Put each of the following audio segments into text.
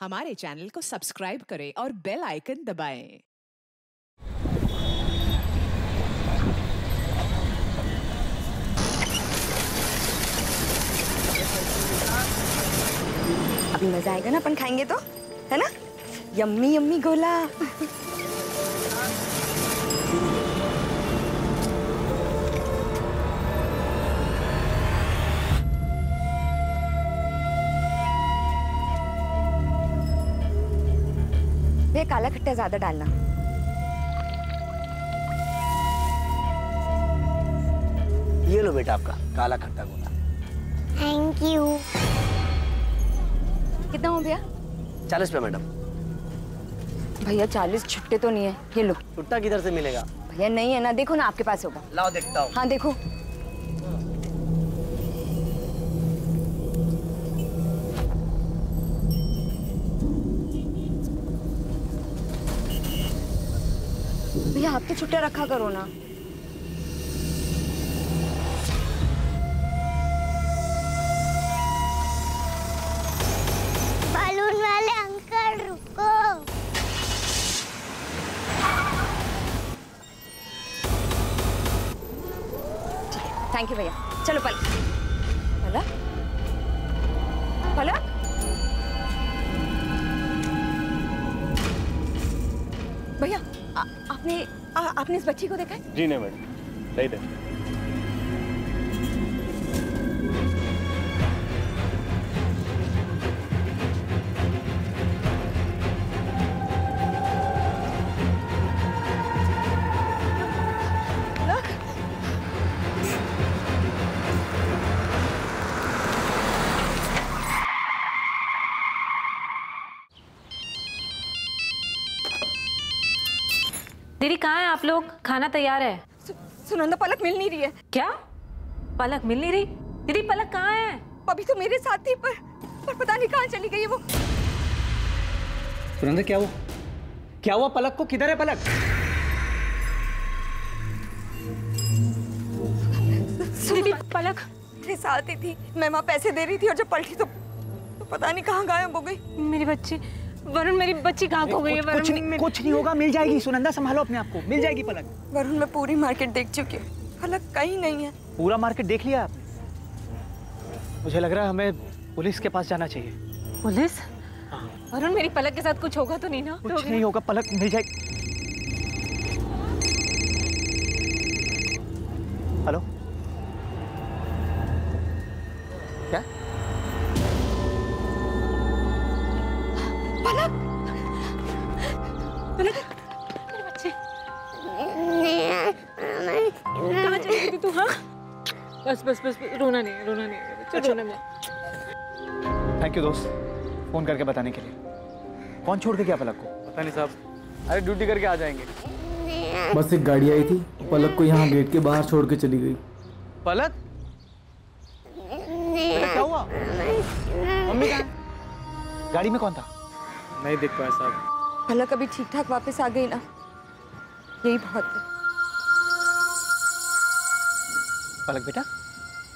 हमारे चैनल को सब्सक्राइब करें और बेल आइकन दबाएँ। अभी मज़ा आएगा ना? अपन खाएँगे तो? है ना? यम्मी यम्मी गोला भैया काला खट्टा ज़्यादा डालना। ये लो बेटा आपका काला खट्टा गोला थैंक यू कितना हो भैया? चालीस रुपया मैडम। भैया चालीस छुट्टे तो नहीं है। ये लो। छुट्टा किधर से मिलेगा? भैया नहीं है ना देखो ना आपके पास होगा। लाओ देखता हूँ। हाँ देखो। आप तो छुट्टा रखा करो ना। बलून वाले अंकल रुको। थैंक यू भैया। चलो पल पलक? पलक? भैया आपने आ, आपने इस बच्ची को देखा है? जी नहीं मैडम नहीं दे लोग खाना तैयार है। सु, सुनंदा पलक मिल नहीं रही है। क्या? पलक मिल नहीं रही? दीदी पलक कहाँ है? अभी तो मेरे साथ थी पर पर पता नहीं कहाँ चली गई है वो। सुनंदा क्या हुआ? क्या हुआ पलक को? किधर है पलक? दीदी पलक। मेरे साथ ही थी मैं वहाँ पैसे दे रही थी और जब पलटी तो, तो पता नहीं कहाँ गायब हो गई। मेरी बच्ची वरुण मेरी बच्ची कहाँ खो गई है कुछ, कुछ नहीं मेरी- कुछ नहीं होगा मिल जाएगी सुनंदा संभालो अपने आप को मिल जाएगी पलक। वरुण मैं पूरी मार्केट देख चुकी हूँ। पलक कहीं नहीं है। पूरा मार्केट देख लिया आपने? मुझे लग रहा है हमें पुलिस के पास जाना चाहिए। पुलिस? वरुण मेरी पलक के साथ कुछ होगा तो नहीं ना? कुछ नहीं होगा पलक मिल जाएगी हेलो? बस बस बस रोना नहीं रोना नहीं रोना नहीं थैंक यू दोस्त। फ़ोन करके बताने के लिए। कौन छोड़ के गया पलक को? पता नहीं साहब। अरे ड्यूटी करके आ जाएँगे। बस एक गाड़ी आई थी। पलक को यहाँ गेट के बाहर छोड़ के चली गई। पलक? क्या हुआ? मम्मी कहाँ गाड़ी में कौन था? नहीं देख पाया साहब। पलक अभी ठीक ठाक वापस आ गई ना? यही बहुत है। पलक बेटा?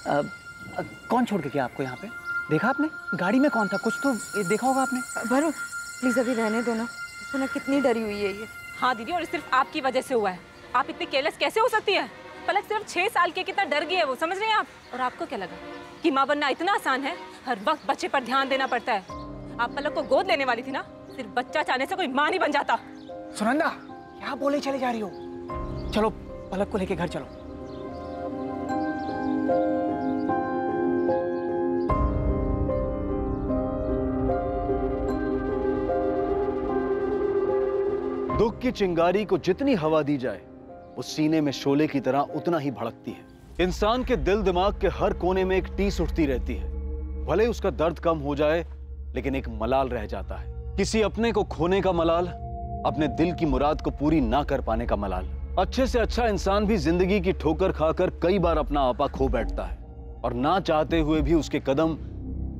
कौन छोड़ के गया आपको यहाँ पे? देखा आपने? गाड़ी में कौन था? कुछ तो देखा होगा आपने। वरुण प्लीज़ अभी रहने दो ना। ना कितनी डरी हुई है ये। हाँ दीदी और सिर्फ़ आपकी वजह से हुआ है। आप इतनी केयरलेस कैसे हो सकती है? पलक सिर्फ़ छह साल के कितना डर गई है वो समझ रहे हैं आप? और आपको क्या लगा? कि माँ बनना इतना आसान है? हर वक्त बच्चे पर ध्यान देना पड़ता है। आप पलक को गोद लेने वाली थी ना? सिर्फ़ बच्चा चाहने से कोई माँ नहीं बन जाता। सुनंदा क्या बोले चले जा रही हो? चलो पलक को लेके घर चलो। की चिंगारी को जितनी हवा दी जाए, वो सीने में शोले की तरह उतना ही भड़कती है। इंसान के दिल दिमाग के हर कोने में एक टीस उठती रहती है। भले उसका दर्द कम हो जाए, लेकिन एक मलाल रह जाता है। किसी अपने को खोने का मलाल, अपने दिल की मुराद को पूरी ना कर पाने का मलाल। अच्छे से अच्छा इंसान भी ज़िंदगी की ठोकर खाकर कई बार अपना आपा खो बैठता है और ना चाहते हुए भी उसके कदम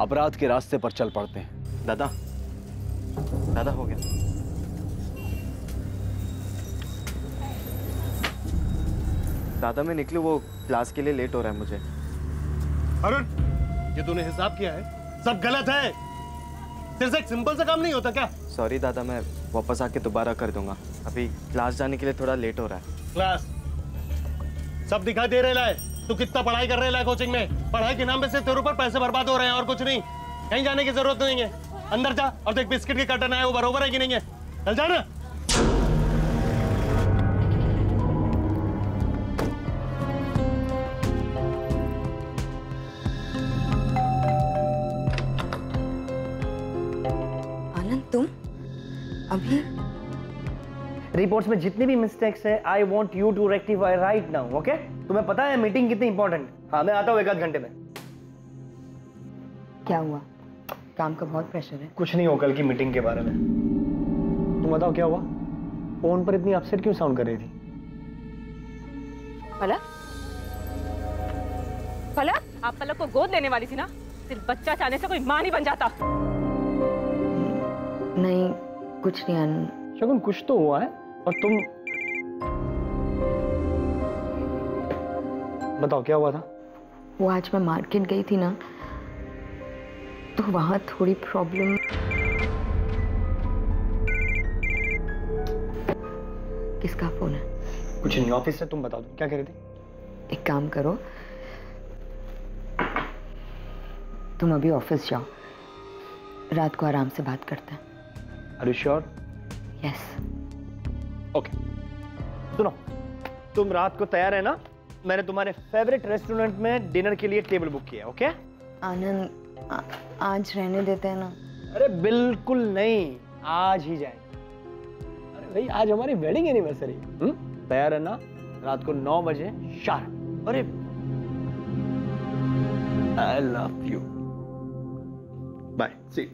अपराध के रास्ते पर चल पड़ते हैं। दादा दादा हो गया। दादा मैं निकलूँ वो क्लास के लिए लेट हो रहा है मुझे। अरुण ये तूने हिसाब किया है। सब गलत है। तेरे से एक सिंपल सा काम नहीं होता क्या? सॉरी दादा मैं वापस आके दोबारा कर दूँगा। अभी क्लास जाने के लिए थोड़ा लेट हो रहा है। क्लास। सब दिखाई दे रहे है तू कितना पढ़ाई कर रहे है कोचिंग में? पढ़ाई के नाम पे सिर्फ़ तेरे ऊपर पैसे बर्बाद हो रहे हैं और कुछ नहीं। कहीं जाने की ज़रूरत नहीं है। अंदर जा और देख बिस्किट के कटन है वो बरोबर है कि नहीं है? चल जा रिपोर्ट्स में जितनी भी मिस्टेक्स है I want you to rectify right now okay तुम्हें पता है मीटिंग कितनी इंपॉर्टेंट हाँ। मैं आता हूँ एक आध घंटे में। क्या हुआ? काम का बहुत प्रेशर है। कुछ नहीं हो कल की मीटिंग के बारे में। तुम बताओ क्या हुआ? फ़ोन पर इतनी अपसेट क्यों साउंड कर रही थी? पलक पलक आप पलक को गोद लेने वाली थी ना? सिर्फ़ बच्चा चाहने से कोई माँ नहीं बन जाता। नहीं कुछ नहीं आनंद शगुन कुछ तो हुआ है और तुम बताओ क्या हुआ था? वो आज मैं मार्केट गई थी ना तो वहाँ थोड़ी प्रॉब्लम किसका फ़ोन है? कुछ नहीं ऑफ़िस से तुम बता दो क्या कह रही थी? एक काम करो तुम अभी ऑफ़िस जाओ रात को आराम से बात करते हैं। Are you sure yes okay सुनो तुम रात को तैयार है ना? मैंने तुम्हारे फेवरेट रेस्टोरेंट में डिनर के लिए टेबल बुक किया ओके आनंद आज रहने देते हैं ना। अरे बिल्कुल नहीं आज ही जाए अरे भाई आज हमारी वेडिंग एनिवर्सरी तैयार है ना? रात को नौ बजे शार्प अरे I love you bye see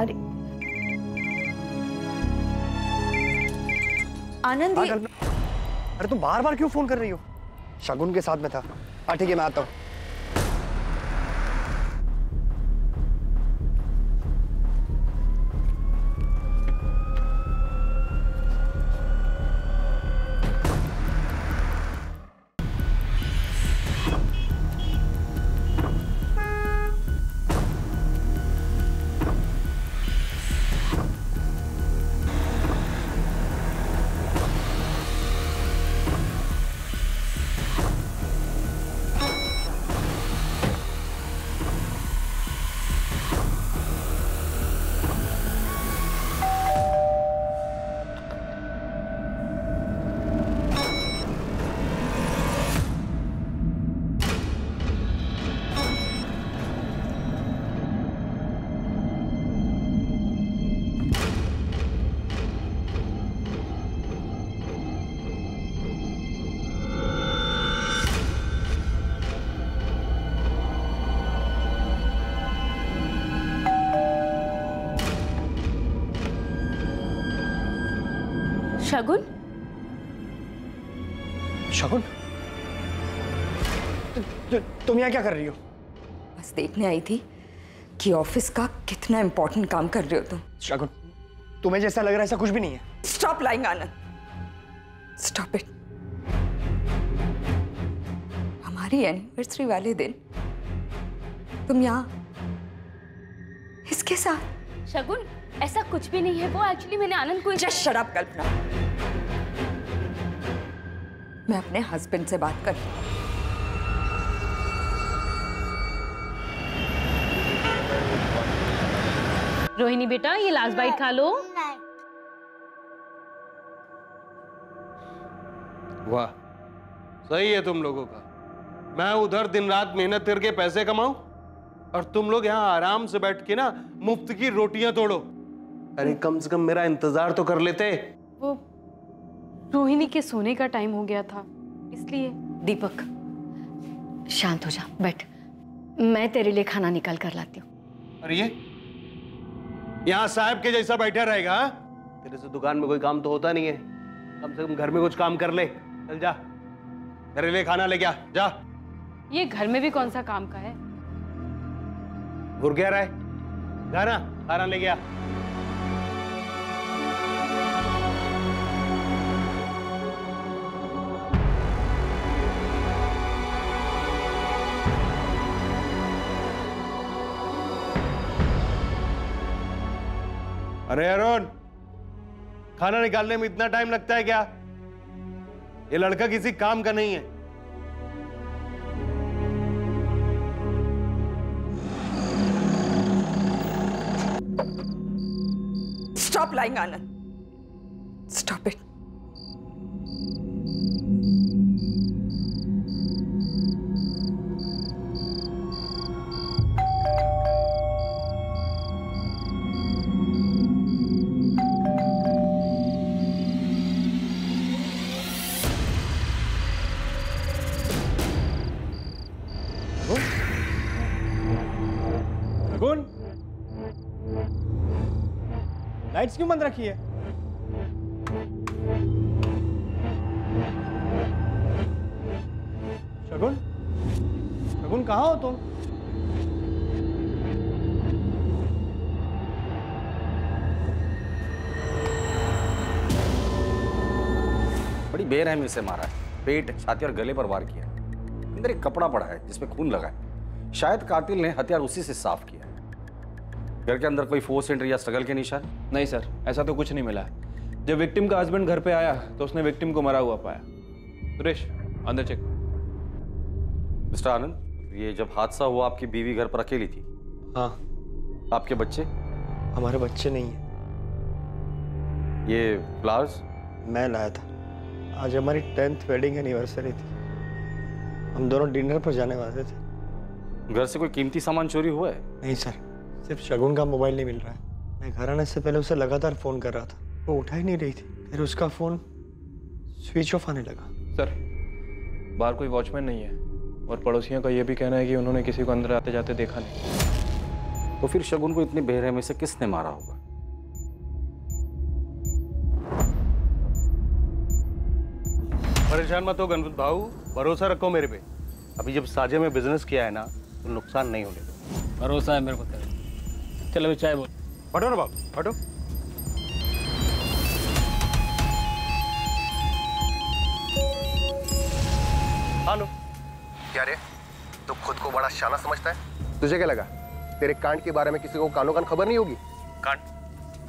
अरे। आनंद। अरे तुम बार बार क्यों फ़ोन कर रही हो? शगुन के साथ में था। हाँ ठीक है, मैं आता हूँ। शगुन शगुन तु, तु, तुम यहाँ क्या कर रही हो बस देखने आई थी कि ऑफ़िस का कितना इंपॉर्टेंट काम कर रहे हो तुम शगुन तुम्हें जैसा लग रहा है ऐसा कुछ भी नहीं है stop lying Anand stop it हमारी एनिवर्सरी वाले दिन तुम यहाँ इसके साथ? शगुन ऐसा कुछ भी नहीं है। वो एक्चुअली मैंने आनंद को जस्ट शट अप कल्पना। मैं अपने हस्बैंड से बात कर रोहिणी बेटा ये लास्ट बाइट खा लो। वाह सही है तुम लोगों का। मैं उधर दिन रात मेहनत करके पैसे कमाऊं और तुम लोग यहाँ आराम से बैठ के ना मुफ़्त की रोटियाँ तोड़ो। अरे कम से कम मेरा इंतज़ार तो कर लेते। वो रोहिणी के सोने का टाइम हो गया था इसलिए दीपक। शांत हो जा बैठ। मैं तेरे लिए खाना निकाल कर लाती हूँ। ये? यहाँ साहब के जैसा बैठा रहेगा हाँ? तेरे से दुकान में कोई काम तो होता नहीं है। कम से कम घर में कुछ काम कर ले। चल जा। मेरे लिए खाना ले गया जा। ये घर में भी कौन सा काम का है? घुर गया रहा है। ना खाना ले गया अरे अरुण खाना निकालने में इतना टाइम लगता है क्या ये लड़का किसी काम का नहीं है Stop lying, Anand. Stop it. क्यों बंद रखी है? शगुन? शगुन, कहाँ हो तुम? बड़ी बेरहमी से मारा है। पेट, छाती और गले पर वार किया अंदर एक कपड़ा पड़ा है जिसमें खून लगा है। शायद कातिल ने हथियार उसी से साफ़ किया। घर के अंदर कोई फोर्स एंट्री या स्ट्रगल के निशान? नहीं सर ऐसा तो कुछ नहीं मिला है। जब विक्टिम का हस्बैंड घर पे आया तो उसने विक्टिम को मरा हुआ पाया। सुरेश अंदर चेक मिस्टर आनंद ये जब हादसा हुआ आपकी बीवी घर पर अकेली थी? हाँ। आपके बच्चे? हमारे बच्चे नहीं हैं। ये फ्लावर्स मैं लाया था। आज हमारी टेंथ वेडिंग एनिवर्सरी थी। हम दोनों डिनर पर जाने वाले थे। घर से कोई कीमती सामान चोरी हुआ है? नहीं सर सिर्फ़ शगुन का मोबाइल नहीं मिल रहा है। मैं घर आने से पहले उसे लगातार फ़ोन कर रहा था। वो उठा ही नहीं रही थी। फिर उसका फ़ोन स्विच ऑफ़ आने लगा। सर बाहर कोई वॉचमैन नहीं है और पड़ोसियों का ये भी कहना है कि उन्होंने किसी को अंदर आते जाते देखा नहीं। तो फिर शगुन को इतनी बेरहमी से किसने मारा होगा? परेशान मत हो गणपत भाऊ। भरोसा रखो मेरे पे। अभी जब साजे में बिज़नेस किया है ना तो नुकसान नहीं होने दो। भरोसा है मेरे को तेरे चलो चाय बोल। हटो ना बाबू हटो हेलो। क्या रे? तू खुद को बड़ा शाना समझता है? तुझे क्या लगा? तेरे कांड के बारे में किसी को कानो कान खबर नहीं होगी? कांड?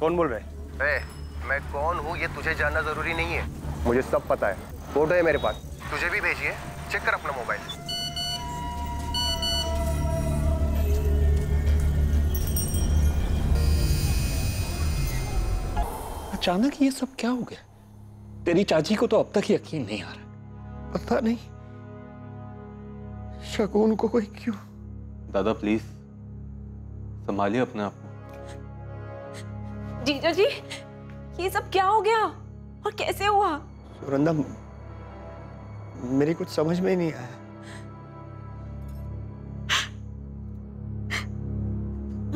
कौन बोल रहे ए, मैं कौन हूँ ये तुझे जानना ज़रूरी नहीं है। मुझे सब पता है। फ़ोटो है मेरे पास। तुझे भी भेजिए। चेक कर अपना मोबाइल। अचानक ये सब क्या हो गया? तेरी चाची को तो अब तक यकीन नहीं आ रहा। पता नहीं शगुन को कोई क्यों? दादा प्लीज़ संभालिए अपने आप को। जीजा जी ये सब क्या हो गया? और कैसे हुआ? सुरंदा मेरी कुछ समझ में ही नहीं आया।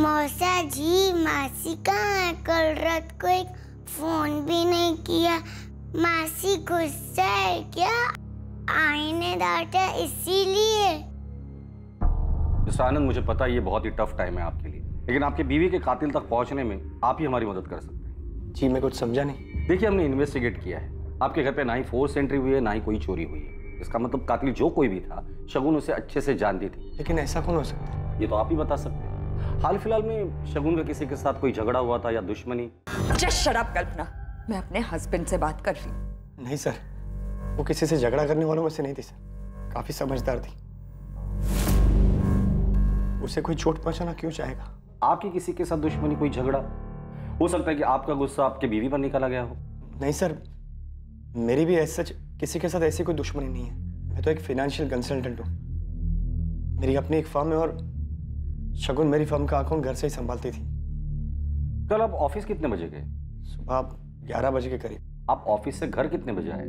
मौसा जी मासी कहाँ कल रात को एक फ़ोन भी नहीं किया। मासी गुस्सा है क्या? आई ने डांटा इसीलिए। आनंद मुझे पता है ये बहुत ही टफ टाइम है आपके लिए। लेकिन आपके बीवी के कातिल तक पहुँचने में आप ही हमारी मदद कर सकते हैं। जी मैं कुछ समझा नहीं। देखिए हमने इन्वेस्टिगेट किया है। आपके घर पे ना ही फोर्स एंट्री हुई है ना ही कोई चोरी हुई है। इसका मतलब कातिल जो कोई भी था शगुन उसे अच्छे से जानती थी। लेकिन ऐसा कौन हो सकता है? ये तो आप ही बता सकते हैं। हाल फ़िलहाल में शगुन का किसी के साथ कोई झगड़ा हुआ था या दुश्मनी? जस्ट शराब कल्पना। मैं अपने हस्बैंड से बात कर रही हूँ। नहीं सर। वो किसी से झगड़ा करने वालों में से नहीं थी सर। काफ़ी समझदार थी। उसे कोई चोट पहुंचाना क्यों चाहेगा? आपकी किसी के साथ दुश्मनी कोई झगड़ा? हो सकता है कि आपका गुस्सा आपके बीवी पर निकाला गया हो। नहीं सर। मेरी भी ऐसा किसी के साथ ऐसी कोई दुश्मनी नहीं है। मैं तो एक फाइनेंशियल कंसल्टेंट हूँ। मेरी अपनी एक फर्म है और शगुन मेरी फर्म का अकाउंट घर से ही संभालती थी। कल आप ऑफ़िस कितने बजे गए? सुबह ग्यारह बजे के करीब। आप ऑफ़िस से घर कितने बजे आए?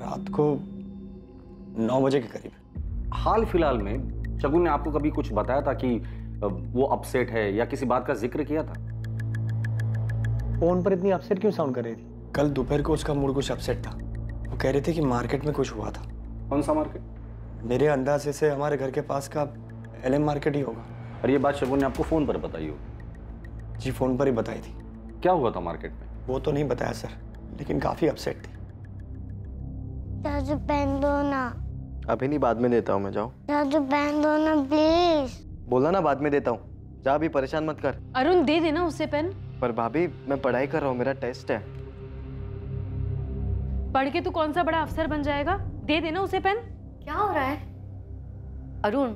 रात को नौ बजे के करीब। हाल फ़िलहाल में शगुन ने आपको कभी कुछ बताया था कि वो अपसेट है या किसी बात का ज़िक्र किया था? फ़ोन पर इतनी अपसेट क्यों साउंड कर रही थी? कल दोपहर को उसका मूड कुछ अपसेट था। वो कह रहे थे कि मार्केट में कुछ हुआ था। कौन सा मार्केट? मेरे अंदाजे से हमारे घर के पास का एलएम मार्केट ही होगा। और ये बात शगुन ने आपको फ़ोन पर बताई हो। जी फ़ोन पर ही बताई थी। क्या हुआ था मार्केट में? वो तो नहीं बताया सर लेकिन काफ़ी अपसेट थी। दादू पहन दो ना अभी नहीं बाद में देता हूँ मैं जाओ दादू पहन दो ना प्लीज़ बोला ना बाद में देता हूँ। जा भी परेशान मत कर। अरुण दे देना उसे पेन। पर भाभी मैं पढ़ाई कर रहा हूँ मेरा टेस्ट है। पढ़ के तू कौन सा बड़ा अफसर बन जाएगा? दे देना उसे पेन। क्या हो रहा है? अरुण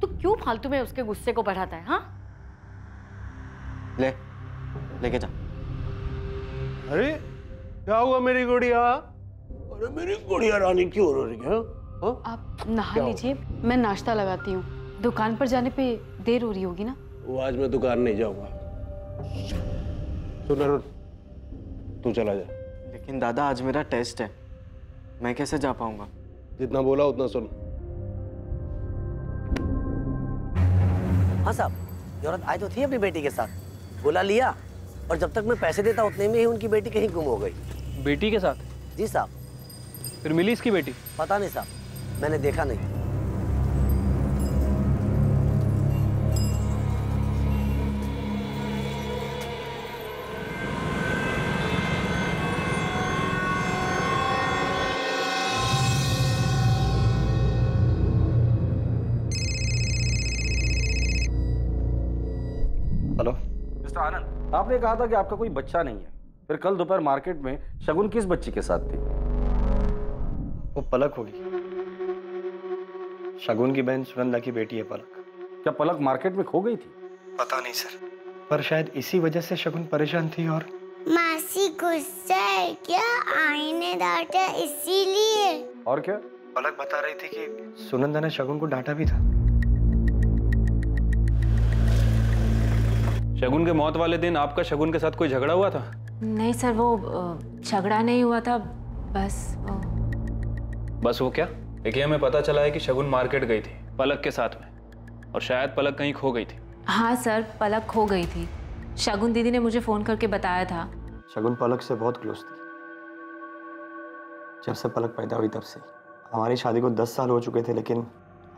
तू क्यों फालतू में उसके गुस्से को बढ़ाता है हाँ? ले लेके जा। अरे क्या हुआ मेरी गुड़िया? अरे मेरी गुड़िया रानी क्यों रो रही है? हाँ? आप नहा लीजिए मैं नाश्ता लगाती हूँ। दुकान पर जाने पे देर हो रही होगी ना? वो आज मैं दुकान नहीं जाऊँगा। सुन अरुण तू चला जा। लेकिन दादा आज मेरा टेस्ट है। मैं कैसे जा पाऊँगा? जितना बोला उतना सुन। हाँ साहब औरत आई तो थी अपनी बेटी के साथ। बुला लिया और जब तक मैं पैसे देता उतने में ही उनकी बेटी कहीं गुम हो गई। बेटी के साथ? जी साहब। फिर मिली इसकी बेटी? पता नहीं साहब मैंने देखा नहीं। आपने कहा था कि आपका कोई बच्चा नहीं है। फिर कल दोपहर मार्केट में शगुन किस बच्ची के साथ थी? वो पलक होगी। शगुन की बहन सुनंदा की बेटी है पलक। क्या पलक मार्केट में खो गई थी? पता नहीं सर। पर शायद इसी वजह से शगुन परेशान थी और मासी गुस्सा है क्या? आई ने डांटा इसीलिए। और क्या? पलक बता रही थी कि सुनंदा ने शगुन को डांटा भी था। शगुन के मौत वाले दिन आपका शगुन के साथ कोई झगड़ा हुआ था? नहीं सर वो झगड़ा नहीं हुआ था बस वो। बस वो क्या? देखिए हमें पता चला है कि शगुन मार्केट गई थी पलक के साथ में। और शायद पलक कहीं खो गई थी। हाँ सर पलक खो गई थी। शगुन दीदी ने मुझे फ़ोन करके बताया था। शगुन पलक से बहुत क्लोज थी। जब से पलक पैदा हुई तब से। हमारी शादी को दस साल हो चुके थे लेकिन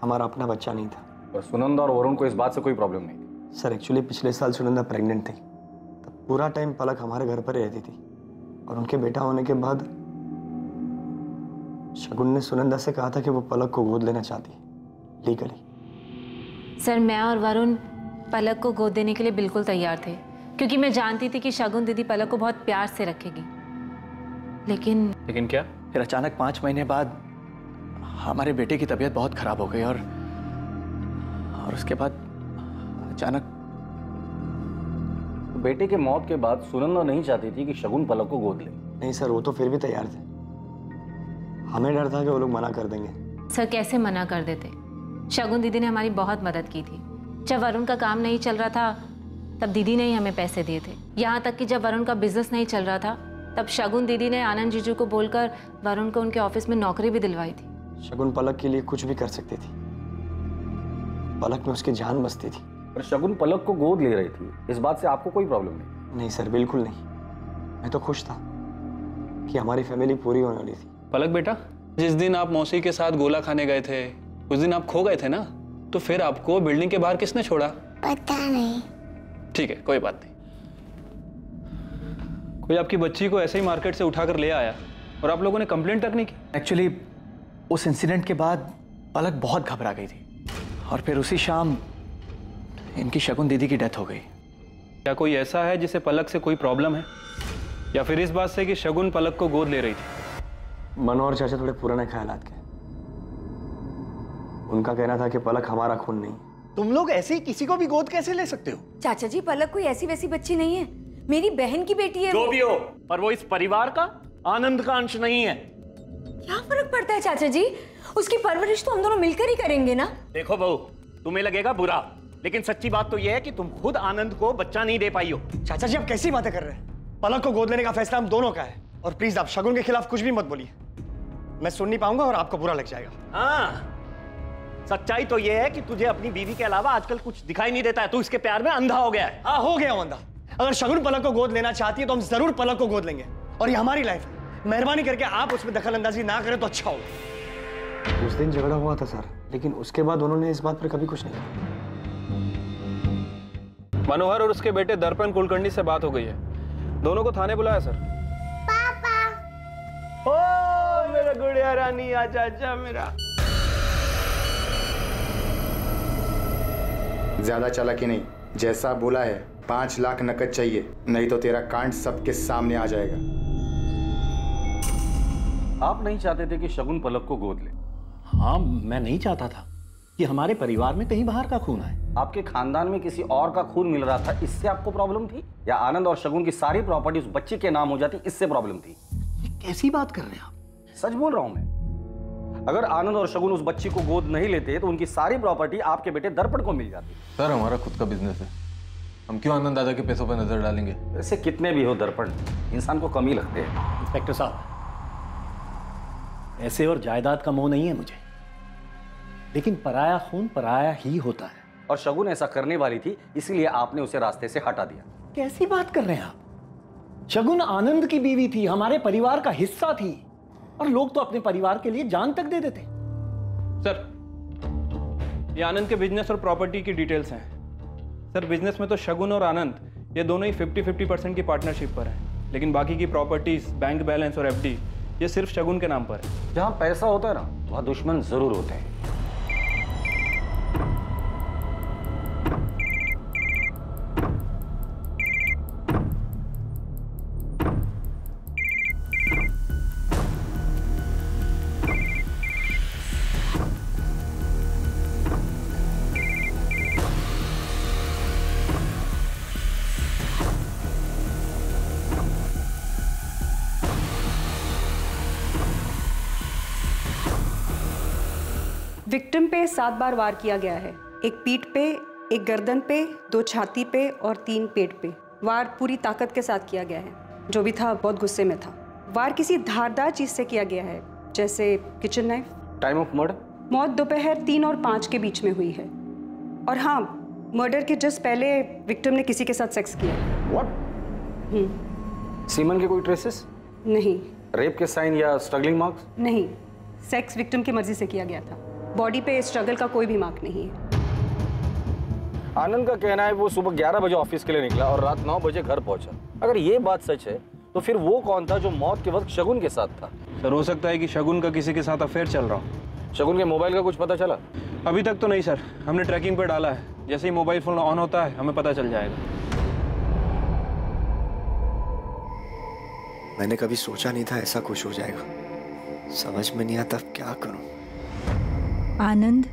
हमारा अपना बच्चा नहीं था। और सुनंदा और वरुण को इस बात से कोई प्रॉब्लम नहीं। सर एक्चुअली पिछले साल सुनंदा प्रेग्नेंट थी। तब पूरा टाइम पलक हमारे घर पर रहती थी। और उनके बेटा होने के बाद शगुन ने सुनंदा से कहा था कि वो पलक को गोद लेना चाहती लीगली सर मैं और वरुण पलक को गोद देने के लिए बिल्कुल तैयार थे। क्योंकि मैं जानती थी कि शगुन दीदी पलक को बहुत प्यार से रखेगी। लेकिन लेकिन क्या? फिर अचानक पाँच महीने बाद हमारे बेटे की तबीयत बहुत खराब हो गई और और उसके बाद अचानक। बेटे के मौत के बाद सुनंदा नहीं चाहती थी कि शगुन पलक को गोद ले। नहीं सर वो तो फिर भी तैयार थे। हमें डर था कि वो लोग मना कर देंगे। सर कैसे मना कर देते? शगुन दीदी ने हमारी बहुत मदद की थी। जब वरुण का काम नहीं चल रहा था तब दीदी ने ही हमें पैसे दिए थे। यहाँ तक कि जब वरुण का बिज़नेस नहीं चल रहा था तब शगुन दीदी ने आनंद जीजू को बोलकर वरुण को उनके ऑफ़िस में नौकरी भी दिलवाई थी। शगुन पलक के लिए कुछ भी कर सकती थी। पलक में उसकी जान बसती थी। पर शगुन पलक को गोद ले रही थी। इस बात से आपको कोई प्रॉब्लम नहीं। नहीं सर बिल्कुल नहीं। मैं तो खुश था कि हमारी फैमिली पूरी होने वाली थी। पलक बेटा जिस दिन आप मौसी के साथ गोला खाने गए थे उस दिन आप खो गए थे ना? तो फिर आपको बिल्डिंग के बाहर किसने छोड़ा? पता नहीं। ठीक है कोई बात नहीं। कोई आपकी बच्ची को ऐसे ही मार्केट से उठाकर ले आया और आप लोगों ने कंप्लेंट तक नहीं की? एक्चुअली उस इंसिडेंट के बाद पलक बहुत घबरा गई थी। और फिर उसी शाम इनकी शगुन दीदी की डेथ हो गई। क्या कोई ऐसा है जिसे पलक से कोई प्रॉब्लम है? या फिर इस बात से कि शगुन पलक को गोद ले रही थी? मनोहर चाचा थोड़े पुराने ख्यालात के। उनका कहना था कि पलक हमारा खून नहीं। तुम लोग ऐसे ही किसी को भी गोद कैसे ले सकते हो? चाचा जी पलक कोई ऐसी वैसी बच्ची नहीं है। मेरी बहन की बेटी है जो भी हो पर वो इस परिवार का आनंद का अंश नहीं है। क्या फ़र्क पड़ता है चाचा जी? उसकी परवरिश तो हम दोनों मिलकर ही करेंगे ना? देखो बहू तुम्हें लगेगा बुरा। लेकिन सच्ची बात तो यह है कि तुम खुद आनंद को बच्चा नहीं दे पाई हो। चाचा जी आप कैसी बातें कर रहे हैं? पलक को गोद लेने का फैसला हम दोनों का है। और प्लीज़ आप शगुन के खिलाफ कुछ भी मत बोलिए। मैं सुन नहीं पाऊँगा और आपको बुरा लग जाएगा। हाँ। सच्चाई तो यह है कि तुझे अपनी बीवी के अलावा आजकल कुछ दिखाई नहीं देता है। तू इसके प्यार में अंधा हो गया है। हाँ हो गया अंधा। अगर शगुन पलक को गोद लेना चाहती है तो हम ज़रूर पलक को गोद लेंगे। और ये हमारी लाइफ है। मेहरबानी करके आप उसमें दखल अंदाजी ना करें तो अच्छा होगा। उस दिन झगड़ा हुआ था सर। लेकिन उसके बाद उन्होंने इस बात पर कभी कुछ नहीं कहा। मनोहर और उसके बेटे दर्पण कुलकर्णी से बात हो गई है। दोनों को थाने बुलाया सर। पापा। ओ मेरा गुड़िया रानी आजा आजा मेरा। ज़्यादा चालाकी नहीं जैसा बोला है पाँच लाख नकद चाहिए नहीं तो तेरा कांड सबके सामने आ जाएगा। आप नहीं चाहते थे कि शगुन पलक को गोद ले? हाँ मैं नहीं चाहता था। कि हमारे परिवार में कहीं बाहर का खून आए आपके खानदान में किसी और का खून मिल रहा था इससे आपको प्रॉब्लम थी? या आनंद और शगुन की सारी प्रॉपर्टी उस बच्चे के नाम हो जाती इससे प्रॉब्लम थी? कैसी बात कर रहे हैं आप? सच बोल रहा हूँ मैं। अगर आनंद और शगुन उस बच्ची को गोद नहीं लेते तो उनकी सारी प्रॉपर्टी आपके बेटे दर्पण को मिल जाती। सर हमारा खुद का बिज़नेस है। हम क्यों आनंद दादा के पैसों पर नज़र डालेंगे? ऐसे कितने भी हो दर्पण इंसान को कमी लगते हैं। इंस्पेक्टर साहब ऐसे और जायदाद का मोह नहीं है मुझे। लेकिन पराया खून पराया ही होता है। और शगुन ऐसा करने वाली थी इसीलिए आपने उसे रास्ते से हटा दिया। कैसी बात कर रहे हैं आप? शगुन आनंद की बीवी थी हमारे परिवार का हिस्सा थी। और लोग तो अपने परिवार के लिए जान तक दे देते। सर ये आनंद के बिज़नेस और प्रॉपर्टी की डिटेल्स हैं। सर बिज़नेस में तो शगुन और आनंद ये दोनों ही 50 50 परसेंट की पार्टनरशिप पर हैं। लेकिन बाकी की प्रॉपर्टीज़ बैंक बैलेंस और एफडी ये सिर्फ़ शगुन के नाम पर है। जहाँ पैसा होता है ना वहाँ दुश्मन ज़रूर होते हैं। पे सात बार वार किया गया है। एक पीठ पे एक गर्दन पे दो छाती पे और तीन पेट पे। वार पूरी ताकत के साथ किया गया है। जो भी था बहुत गुस्से में था। वार किसी धारदार चीज़ से किया गया है जैसे kitchen knife time of murder मौत दोपहर तीन और पाँच के बीच में हुई है। और हाँ मर्डर के जस्ट पहले विक्टिम ने किसी के साथ सेक्स किया। हम्म। सीमन के कोई ट्रेसेस नहीं। रेप के साइन या स्ट्रगलिंग मार्क्स नहीं। सेक्स विक्टिम की मर्ज़ी से किया गया था। बॉडी पे स्ट्रगल का कोई भी मार्क नहीं है। आनंद का कहना है वो सुबह 11 बजे ऑफ़िस के लिए निकला और रात 9 बजे घर पहुँचा। अगर ये बात सच है तो फिर वो कौन था जो मौत के वक्त शगुन के साथ था? सर हो सकता है कि शगुन का किसी के साथ अफेयर चल रहा हो। शगुन के मोबाइल का कुछ पता चला? अभी तक तो नहीं सर। हमने ट्रैकिंग पे डाला है। जैसे ही मोबाइल फ़ोन ऑन होता है हमें पता चल जाएगा। मैंने कभी सोचा नहीं था ऐसा कुछ हो जाएगा। समझ में नहीं आता क्या करूँ। आनंद?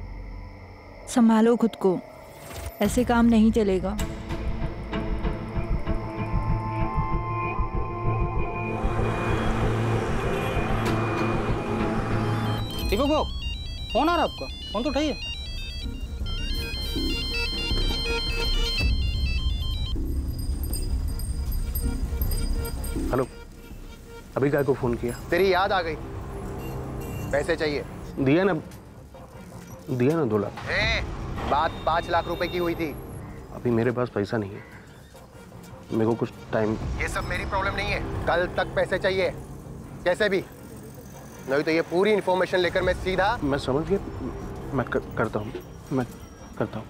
संभालो खुद को। ऐसे काम नहीं चलेगा। दीपक भाव फ़ोन आ रहा आपका? फ़ोन तो उठाइए। हेलो अभी काय को फ़ोन किया। तेरी याद आ गई। पैसे चाहिए। दिया ना दिया ना दो लाख बात पाँच लाख रुपए की हुई थी। अभी मेरे पास पैसा नहीं है। मेरे को कुछ टाइम ये सब मेरी प्रॉब्लम नहीं है। कल तक पैसे चाहिए। कैसे भी। नहीं तो ये पूरी इन्फॉर्मेशन लेकर मैं सीधा मैं समझ गया। मैं कर, करता हूँ। मैं करता हूँ।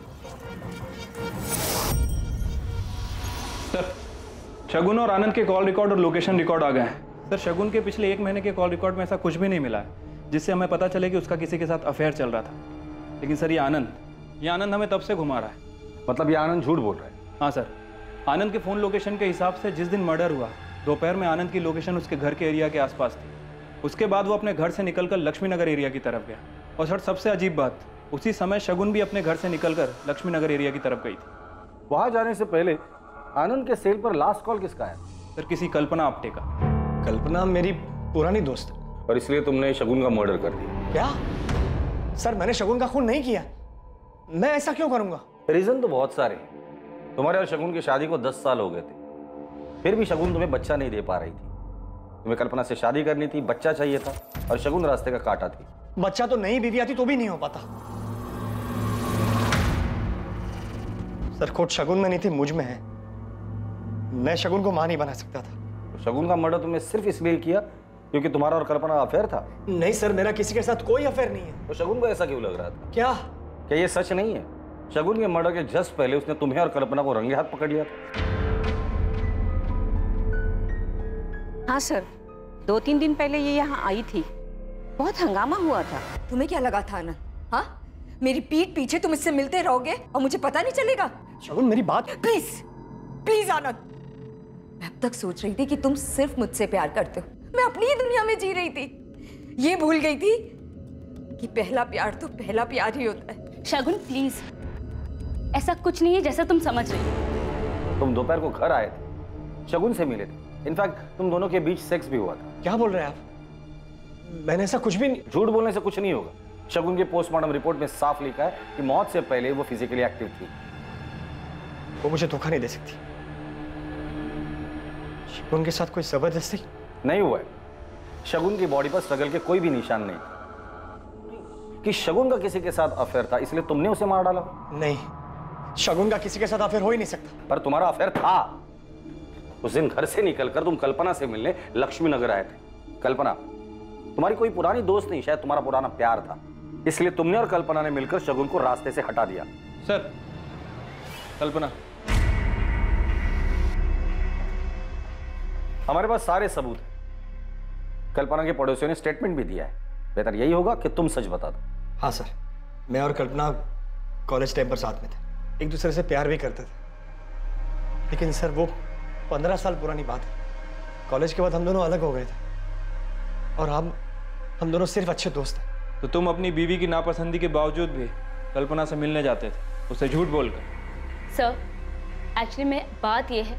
सर शगुन और आनंद के कॉल रिकॉर्ड और लोकेशन रिकॉर्ड आ गए हैं। सर शगुन के पिछले एक महीने के कॉल रिकॉर्ड में ऐसा कुछ भी नहीं मिला है जिससे हमें पता चले कि उसका किसी के साथ अफेयर चल रहा था। लेकिन सर ये आनंद ये आनंद हमें तब से घुमा रहा है। मतलब ये आनंद झूठ बोल रहा है? हाँ सर आनंद के फ़ोन लोकेशन के हिसाब से जिस दिन मर्डर हुआ दोपहर में आनंद की लोकेशन उसके घर के एरिया के आसपास थी। उसके बाद वो अपने घर से निकलकर लक्ष्मी नगर एरिया की तरफ़ गया। और सर सबसे अजीब बात उसी समय शगुन भी अपने घर से निकलकर लक्ष्मी नगर एरिया की तरफ़ गई थी। वहाँ जाने से पहले आनंद के सेल पर लास्ट कॉल किसका आया सर किसी कल्पना आप्टे का। कल्पना मेरी पुरानी दोस्त। और इसलिए तुमने शगुन का मर्डर कर दिया। क्या? सर मैंने शगुन का खून नहीं किया। मैं ऐसा क्यों करूँगा? रीजन तो बहुत सारे हैं। तुम्हारे और शगुन की शादी को दस साल हो गए थे। फिर भी शगुन तुम्हें बच्चा नहीं दे पा रही थी। तुम्हें कल्पना से शादी करनी थी बच्चा चाहिए था और शगुन रास्ते का काटा थी। बच्चा तो नहीं बीवी आती तो भी नहीं हो पाता। सर खोट शगुन में नहीं थी मुझमें है। मैं शगुन को माँ नहीं बना सकता था। तो शगुन का मर्डर तुमने सिर्फ़ इसलिए किया क्योंकि तुम्हारा और कल्पना अफेयर था। नहीं सर मेरा किसी के साथ कोई अफेयर नहीं है। तो शगुन को ऐसा क्यों लग रहा था? क्या? क्या ये सच नहीं है? शगुन के मर्डर के जस्ट पहले उसने तुम्हें और कल्पना को रंगे हाथ पकड़ लिया था। हाँ सर दो तीन दिन पहले ये यहाँ आई थी। बहुत हंगामा हुआ था। तुम्हें क्या लगा था आनंद हाँ? मेरी पीठ पीछे तुम इससे मिलते रहोगे और मुझे पता नहीं चलेगा? शगुन मेरी बात प्लीज़ प्लीज़ आनंद। मैं अब तक सोच रही थी कि तुम सिर्फ़ मुझसे प्यार करते हो। मैं अपनी ही दुनिया में जी रही थी। ये भूल गई थी कि पहला प्यार तो पहला प्यार ही होता है। शगुन प्लीज़ ऐसा कुछ नहीं है जैसा तुम समझ रही हो। तुम दोपहर को घर आए थे। शगुन से मिले थे। इनफैक्ट तुम दोनों के बीच सेक्स भी हुआ था। क्या बोल रहे हैं आप? मैंने ऐसा कुछ भी नहीं झूठ बोलने से कुछ नहीं होगा। शगुन के पोस्टमार्टम रिपोर्ट में साफ़ लिखा है कि मौत से पहले वो फिजिकली एक्टिव थी। वो मुझे धोखा नहीं दे सकती। शगुन के साथ कोई ज़बरदस्ती? नहीं हुआ है। शगुन की बॉडी पर स्ट्रगल के कोई भी निशान नहीं कि शगुन का किसी के साथ अफेयर था इसलिए तुमने उसे मार डाला? नहीं शगुन का किसी के साथ अफेयर हो ही नहीं सकता। पर तुम्हारा अफेयर था। उस दिन घर से निकलकर तुम कल्पना से मिलने लक्ष्मी नगर आए थे। कल्पना तुम्हारी कोई पुरानी दोस्त नहीं शायद तुम्हारा पुराना प्यार था। इसलिए तुमने और कल्पना ने मिलकर शगुन को रास्ते से हटा दिया। सर कल्पना। हमारे पास सारे सबूत हैं। कल्पना के पड़ोसियों ने स्टेटमेंट भी दिया है। बेहतर यही होगा कि तुम सच बता दो। हाँ सर। मैं और कल्पना कॉलेज टाइम पर साथ में थे। एक दूसरे से प्यार भी करते थे। लेकिन सर वो पंद्रह साल पुरानी बात है। कॉलेज के बाद हम दोनों अलग हो गए थे। और हम हम दोनों सिर्फ़ अच्छे दोस्त हैं। तो तुम अपनी बीवी की नापसंदी के बावजूद भी कल्पना से मिलने जाते थे। उसे झूठ बोलकर। सर एक्चुअली में बात यह है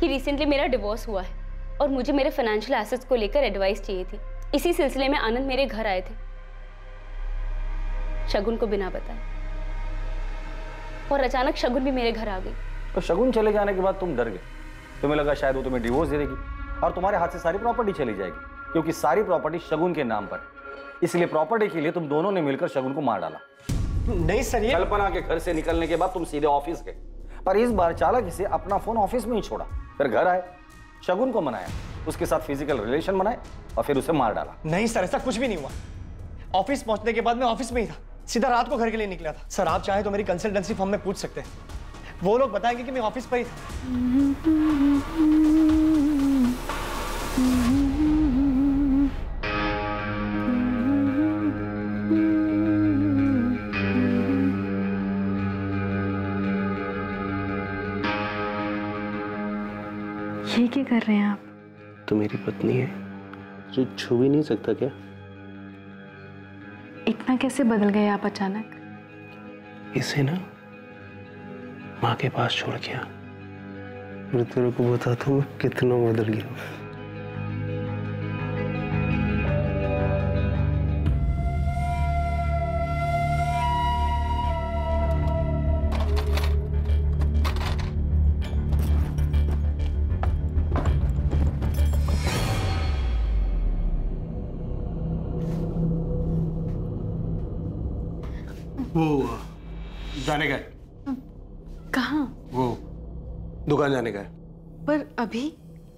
कि रिसेंटली मेरा डिवोर्स हुआ है। और मुझे मेरे फाइनेंशियल एसेट्स को लेकर एडवाइस चाहिए थी। इसी सिलसिले में आनंद मेरे घर आए थे। शगुन को बिना बताए। और अचानक शगुन भी मेरे घर आ गई। तो शगुन चले जाने के बाद तुम डर गए। तुम्हें लगा शायद वो तुम्हें डिवोर्स दे देगी और तुम्हारे हाथ से सारी प्रॉपर्टी चली जाएगी क्योंकि सारी प्रॉपर्टी शगुन के नाम पर इसलिए प्रॉपर्टी के लिए तुम दोनों ने मिलकर शगुन को मार डाला। नहीं सर ये कल्पना के घर से निकलने के बाद तुम सीधे ऑफ़िस गए। पर इस बार चालक इसे अपना फ़ोन ऑफ़िस में ही छोड़ा। फिर घर आए। शगुन को मनाया, उसके साथ फ़िज़िकल रिलेशन बनाए और फिर उसे मार डाला। नहीं सर, ऐसा कुछ भी नहीं हुआ। ऑफ़िस पहुँचने के बाद मैं ऑफ़िस में ही था। सीधा रात को घर के लिए निकला था। सर, आप चाहें तो मेरी कंसल्टेंसी फॉर्म में पूछ सकते हैं। वो लोग बताएँगे कि मैं ऑफ़िस पर ही था। कर रहे हैं आप। तो मेरी पत्नी है। जो छू भी नहीं सकता क्या? इतना कैसे बदल गए आप अचानक? इसे ना माँ के पास छोड़ गया मैं तेरे को बताता हूँ मैं कितना बदल गया। दुकान जाने का है। पर अभी?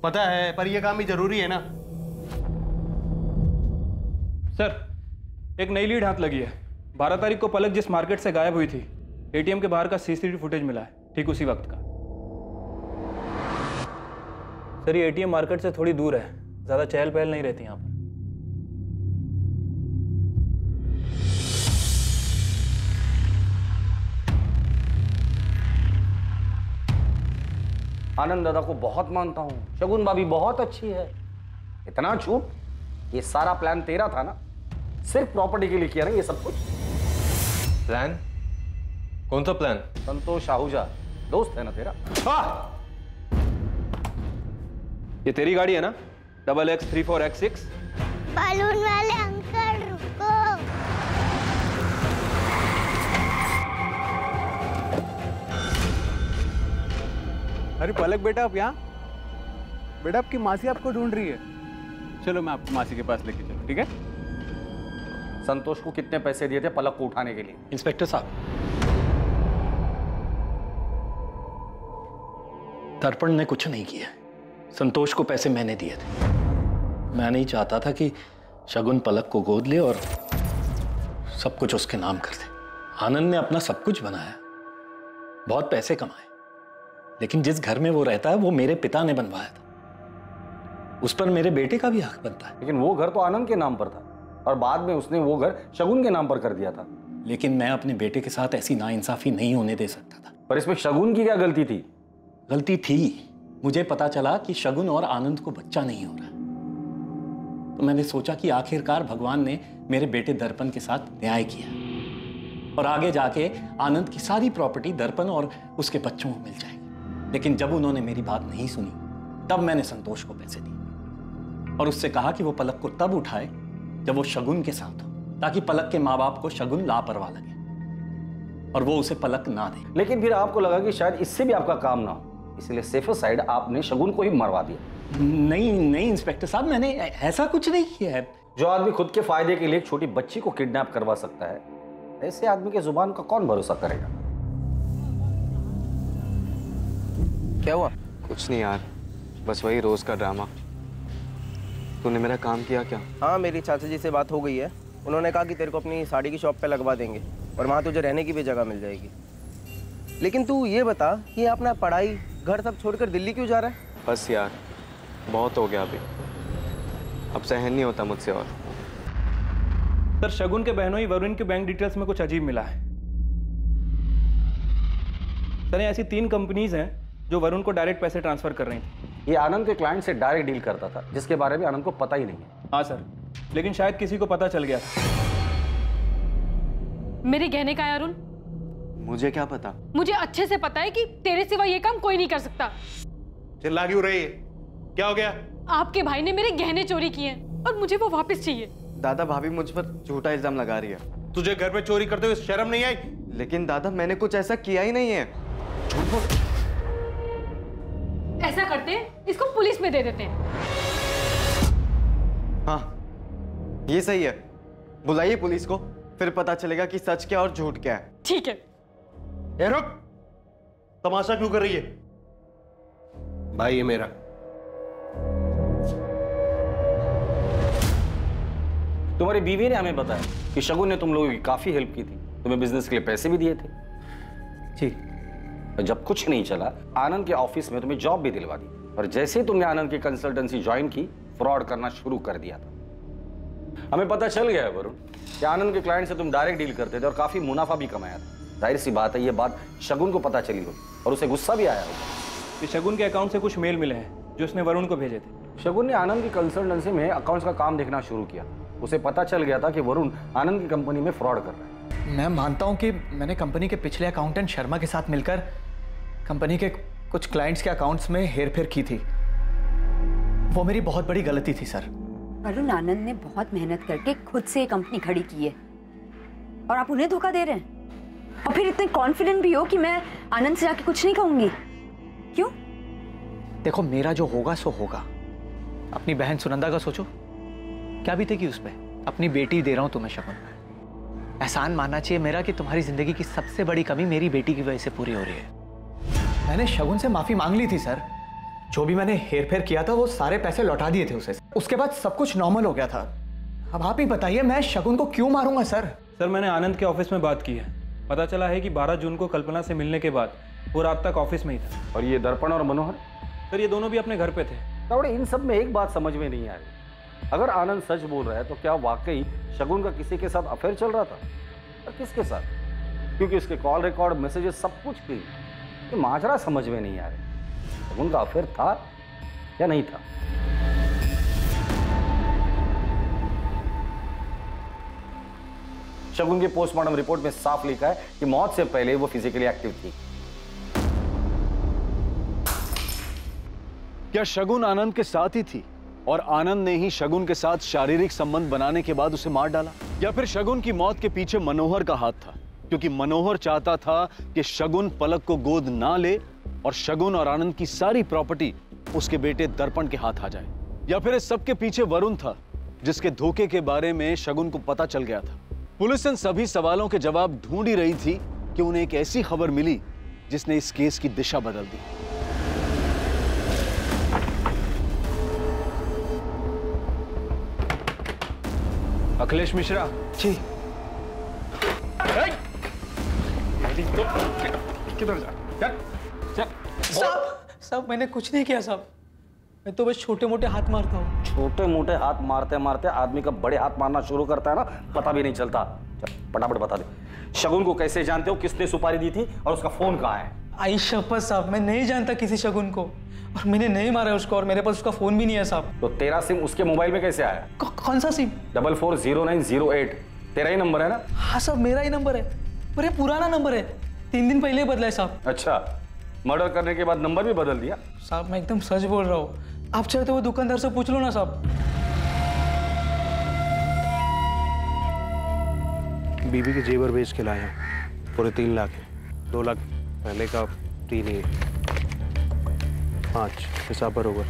पता है पर ये काम भी ज़रूरी है ना। सर एक नई लीड हाथ लगी है। बारह तारीख को पलक जिस मार्केट से गायब हुई थी एटीएम के बाहर का सीसीटीवी फुटेज मिला है ठीक उसी वक्त का। सर ये एटीएम मार्केट से थोड़ी दूर है ज़्यादा चहल पहल नहीं रहती यहाँ पर। आनंद दादा को बहुत मानता हूँ। शगुन भाभी बहुत अच्छी है। इतना छूट ये सारा प्लान तेरा था ना? सिर्फ़ प्रॉपर्टी के लिए किया ना ये सब कुछ? प्लान कौन सा प्लान संतोष आहूजा। दोस्त है ना तेरा? ये तेरी गाड़ी है ना? Double X three four X six balloon वाले अरे पलक बेटा आप यहाँ। बेटा आपकी मासी आपको ढूंढ रही है। चलो मैं आपको मासी के पास लेके चलूँ ठीक है? संतोष को कितने पैसे दिए थे पलक को उठाने के लिए? इंस्पेक्टर साहब। दर्पण ने कुछ नहीं किया। संतोष को पैसे मैंने दिए थे। मैं नहीं चाहता था कि शगुन पलक को गोद ले और सब कुछ उसके नाम कर दे। आनंद ने अपना सब कुछ बनाया। बहुत पैसे कमाए। लेकिन जिस घर में वो रहता है वो मेरे पिता ने बनवाया था। उस पर मेरे बेटे का भी हक बनता है। लेकिन वो घर तो आनंद के नाम पर था और बाद में उसने वो घर शगुन के नाम पर कर दिया था। लेकिन मैं अपने बेटे के साथ ऐसी नाइंसाफी नहीं होने दे सकता था। पर इसमें शगुन की क्या गलती थी? गलती थी। मुझे पता चला कि शगुन और आनंद को बच्चा नहीं हो रहा तो मैंने सोचा कि आखिरकार भगवान ने मेरे बेटे दर्पण के साथ न्याय किया। और आगे जाके आनंद की सारी प्रॉपर्टी दर्पण और उसके बच्चों को मिल जाएगी। लेकिन जब उन्होंने मेरी बात नहीं सुनी तब मैंने संतोष को पैसे दिए। और उससे कहा कि वो पलक को तब उठाए जब वो शगुन के साथ हो ताकि पलक के माँ बाप को शगुन लापरवाह लगे और वो उसे पलक ना दे। लेकिन फिर आपको लगा कि शायद इससे भी आपका काम ना हो। इसलिए सेफर साइड आपने शगुन को ही मरवा दिया। नहीं नहीं इंस्पेक्टर साहब मैंने ऐसा कुछ नहीं किया है। जो आदमी खुद के फ़ायदे के लिए एक छोटी बच्ची को किडनैप करवा सकता है ऐसे आदमी के ज़ुबान का कौन भरोसा करेगा? क्या हुआ? कुछ नहीं यार बस वही रोज का ड्रामा। तूने मेरा काम किया क्या? हाँ मेरी चाचा जी से बात हो गई है। उन्होंने कहा कि तेरे को अपनी साड़ी की शॉप पे लगवा देंगे और वहाँ तुझे रहने की भी जगह मिल जाएगी। लेकिन तू ये बता कि अपना पढ़ाई घर सब छोड़कर दिल्ली क्यों जा रहा है? बस यार बहुत हो गया अभी। अब सहन नहीं होता मुझसे और। सर शगुन के बहनों ही वरुण के बैंक डिटेल्स में कुछ अजीब मिला है। सर ऐसी तीन कंपनीज़ हैं जो वरुण को डायरेक्ट पैसे ट्रांसफ़र कर रही थी। ये आनंद के क्लाइंट से डायरेक्ट डील करता था जिसके बारे में आनंद को पता ही नहीं है। हाँ सर लेकिन शायद किसी को पता चल गया मेरे गहने का अरुण। मुझे क्या पता? मुझे अच्छे से पता है कि तेरे सिवा ये काम कोई नहीं कर सकता। चिल्ला क्यों रही है? क्या हो गया? आपके भाई ने मेरे गहने चोरी किए और मुझे वो वापस चाहिए। दादा भाभी मुझ पर झूठा इल्ज़ाम लगा रही है। तुझे घर पे चोरी करते हुए शर्म नहीं आई? लेकिन दादा मैंने कुछ ऐसा किया ही नहीं है। ऐसा करते हैं इसको पुलिस में दे देते हैं। हाँ ये सही है। बुलाइए पुलिस को फिर पता चलेगा कि सच क्या और झूठ क्या है। ठीक है। ए रुक! तमाशा क्यों कर रही है? भाई ये मेरा। तुम्हारी बीवी ने हमें बताया कि शगुन ने तुम लोगों की काफ़ी हेल्प की थी। तुम्हें बिज़नेस के लिए पैसे भी दिए थे। जी। जब कुछ नहीं चला आनंद के ऑफ़िस में तुम्हें जॉब भी दिलवा दी। और जैसे ही तुमने आनंद की कंसल्टेंसी ज्वाइन की फ्रॉड करना शुरू कर दिया था। हमें पता चल गया है वरुण कि आनंद के क्लाइंट से तुम डायरेक्ट डील करते थे और काफ़ी मुनाफा भी कमाया था। ज़ाहिर सी बात है ये बात शगुन को पता चली होगी और उसे गुस्सा भी आया होगा। कि शगुन के अकाउंट से कुछ मेल मिले हैं जो उसने वरुण को भेजे थे। शगुन ने आनंद की कंसल्टेंसी में अकाउंट्स का काम देखना शुरू किया। उसे पता चल गया था कि वरुण आनंद की कंपनी में फ्रॉड कर रहा है। मैं मानता हूँ कि मैंने कंपनी के पिछले अकाउंटेंट शर्मा के साथ मिलकर कंपनी के कुछ क्लाइंट्स के अकाउंट्स में हेरफेर की थी। वो मेरी बहुत बड़ी गलती थी सर। अरुण आनंद ने बहुत मेहनत करके खुद से ये कंपनी खड़ी की है। और आप उन्हें धोखा दे रहे हैं। और फिर इतने कॉन्फिडेंट भी हो कि मैं आनंद से जाके कुछ नहीं कहूँगी। क्यों? देखो मेरा जो होगा सो होगा। अपनी बहन सुनंदा का सोचो। क्या बीतेगी उस पर अपनी बेटी दे रहा हूँ तुम्हें शगुन एहसान मानना चाहिए मेरा कि तुम्हारी ज़िंदगी की सबसे बड़ी कमी मेरी बेटी की वजह से पूरी हो रही है। मैंने शगुन से माफ़ी मांग ली थी सर। जो भी मैंने हेर फेर किया था वो सारे पैसे लौटा दिए थे उसे। उसके बाद सब कुछ नॉर्मल हो गया था। अब आप ही बताइए मैं शगुन को क्यों मारूँगा सर? सर मैंने आनंद के ऑफ़िस में बात की है। पता चला है कि 12 जून को कल्पना से मिलने के बाद वो रात तक ऑफ़िस में ही था। और ये दर्पण और मनोहर? सर ये दोनों भी अपने घर पे थे। इन सब में एक बात समझ में नहीं आ रही। अगर आनंद सच बोल रहा है तो क्या वाकई शगुन का किसी के साथ अफेयर चल रहा था? और किसके साथ? क्योंकि उसके कॉल रिकॉर्ड मैसेजेस सब कुछ क्लीन तो माजरा समझ में नहीं आ रही। शगुन का अफेयर था या नहीं था? शगुन की पोस्टमार्टम रिपोर्ट में साफ़ लिखा है कि मौत से पहले वो फिजिकली एक्टिव थी। क्या शगुन आनंद के साथ ही थी? और आनंद ने ही शगुन के साथ शारीरिक संबंध बनाने के बाद उसे मार डाला। या फिर शगुन की मौत के पीछे मनोहर का हाथ था, क्योंकि मनोहर चाहता था कि शगुन पलक को गोद ना ले और शगुन और आनंद की सारी प्रॉपर्टी उसके बेटे दर्पण के हाथ आ जाए। या फिर इस सबके पीछे वरुण था, जिसके धोखे के बारे में शगुन को पता चल गया था। पुलिस इन सभी सवालों के जवाब ढूंढ ही रही थी कि उन्हें एक ऐसी खबर मिली जिसने इस केस की दिशा बदल दी। अखिलेश मिश्रा। जी। किधर जा? चल चल साहब साहब मैंने कुछ नहीं किया साहब। मैं तो बस छोटे मोटे हाथ मारता हूँ। छोटे मोटे हाथ मारते मारते आदमी का बड़े हाथ मारना शुरू करता है ना पता भी नहीं चलता। चल, फटाफट बता दे। शगुन को कैसे जानते हो? किसने सुपारी दी थी? और उसका फ़ोन कहाँ है? आई शपथ साहब मैं नहीं जानता किसी शगुन को। और मैंने नहीं मारा उसको और मेरे पास उसका फ़ोन भी नहीं है साहब। तो तेरा सिम उसके मोबाइल में कैसे आया? कौन सा SIM? Double four zero nine zero eight. तेरा ही नंबर है ना? हाँ साहब मेरा ही नंबर है। पर ये पुराना नंबर है। तीन दिन पहले बदला है साहब। अच्छा मर्डर करने के बाद नंबर भी बदल दिया? साहब मैं एकदम सच बोल रहा हूँ। आप चाहे तो वो दुकानदार से पूछ लो ना साहब। बीबी के जेवर बेच के लाया। पूरे तीन लाख है। दो लाख पहले का तीन ही है। पाँच हिसाब बरोबर।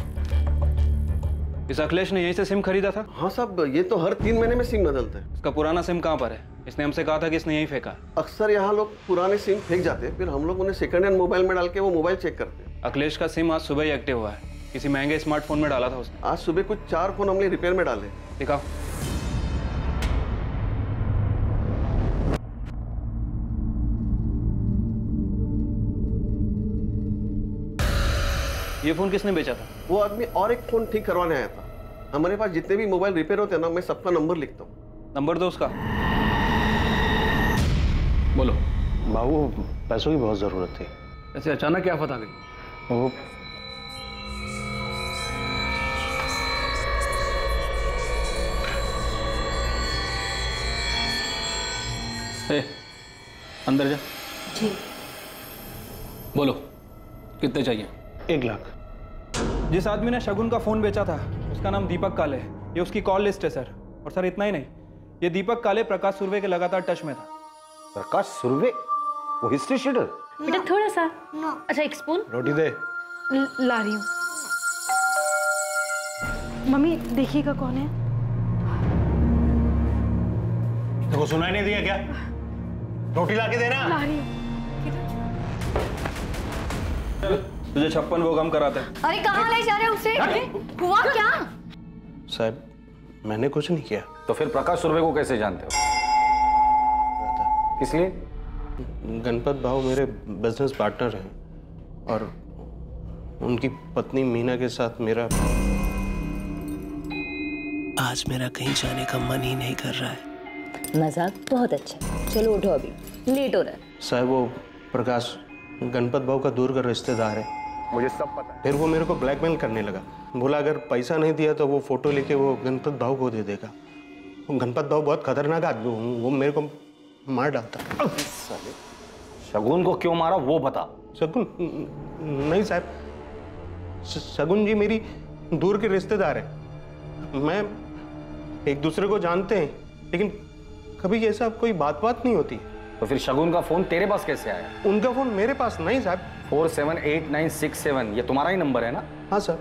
इस अखिलेश ने यहीं से सिम खरीदा था? हाँ साहब ये तो हर तीन महीने में सिम बदलते हैं। इसका पुराना सिम कहाँ पर है? इसने हमसे कहा था कि इसने यहीं फेंका। अक्सर यहाँ लोग पुराने सिम फेंक जाते हैं फिर हम लोग उन्हें सेकंड हैंड मोबाइल में डाल के वो मोबाइल चेक करते हैं। अखिलेश का सिम आज सुबह ही एक्टिव हुआ है। किसी महँगे स्मार्टफ़ोन में डाला था उसने। आज सुबह कुछ चार फ़ोन हमने रिपेयर में डाले। दिखाओ। ये फ़ोन किसने बेचा था? वो आदमी और एक फ़ोन ठीक करवाने आया था। हमारे पास जितने भी मोबाइल रिपेयर होते हैं ना मैं सबका नंबर लिखता हूँ। नंबर दो उसका। बोलो। बाबू पैसों की बहुत ज़रूरत थी। ऐसे अचानक क्या आ गई वो ए, अंदर जा। जी। बोलो कितने चाहिए? एक लाख। जिस आदमी ने शगुन का फ़ोन बेचा था उसका नाम दीपक काले है। ये उसकी कॉल लिस्ट है सर। और सर इतना ही नहीं ये दीपक काले प्रकाश सुरवे के लगातार टच में था। प्रकाश सुरवे? वो हिस्ट्री शीटर बेटा थोड़ा सा। अच्छा एक स्पून रोटी दे। ला रही हूँ। मम्मी देखिएगा कौन है? देखो सुनाई नहीं दिया क्या? रोटी ला के देना। ला रही हूँ। तुझे छप्पन वो कम कराते हैं। अरे कहाँ ले जा रहे हो उसे? हुआ क्या? साहब मैंने कुछ नहीं किया। तो फिर प्रकाश सुरवे को कैसे जानते हो? इसलिए गणपत भाव मेरे बिज़नेस पार्टनर हैं और उनकी पत्नी मीना के साथ मेरा आज मेरा कहीं जाने का मन ही नहीं कर रहा है। मज़ाक बहुत अच्छा चलो उठो अभी। लेट हो रहा है। साहब वो प्रकाश गणपत भाव का दूर का रिश्तेदार है। मुझे सब पता है। फिर वो मेरे को ब्लैकमेल करने लगा। बोला अगर पैसा नहीं दिया तो वो फ़ोटो लेके वो गणपत भाव को दे देगा। वो गणपत भाव बहुत खतरनाक आदमी वो- वो मेरे को मार डालता शगुन को क्यों मारा वो बता। शगुन नहीं साहब शगुन जी मेरी दूर के रिश्तेदार है। मैं एक दूसरे को जानते हैं लेकिन कभी ऐसा कोई बात बात नहीं होती। तो फिर शगुन का फ़ोन तेरे पास कैसे आया? उनका फ़ोन मेरे पास नहीं साहब। Four seven eight nine six seven ये तुम्हारा ही नंबर है ना? हाँ सर।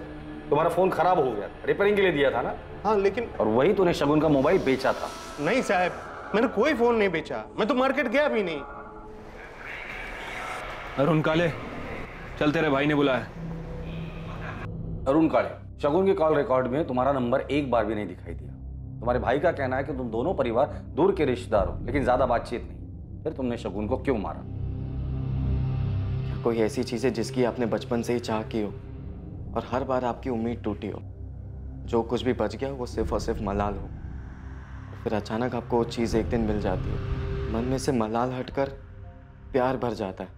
तुम्हारा फ़ोन खराब हो गया रिपेयरिंग के लिए दिया था ना? हाँ लेकिन और वही तूने शगुन का मोबाइल बेचा था। नहीं साहब मैंने कोई फ़ोन नहीं बेचा। मैं तो मार्केट गया भी नहीं। अरुण काले चल तेरे भाई ने बुलाया। अरुण काले शगुन के कॉल रिकॉर्ड में तुम्हारा नंबर एक बार भी नहीं दिखाई दिया। तुम्हारे भाई का कहना है कि तुम दोनों परिवार दूर के रिश्तेदार हो लेकिन ज़्यादा बातचीत नहीं। फिर तुमने शगुन को क्यों मारा? कोई ऐसी चीज़ है जिसकी आपने बचपन से ही चाह की हो और हर बार आपकी उम्मीद टूटी हो। जो कुछ भी बच गया वो सिर्फ़ और सिर्फ़ मलाल हो। फिर अचानक आपको वो चीज़ एक दिन मिल जाती है। मन में से मलाल हटकर प्यार भर जाता है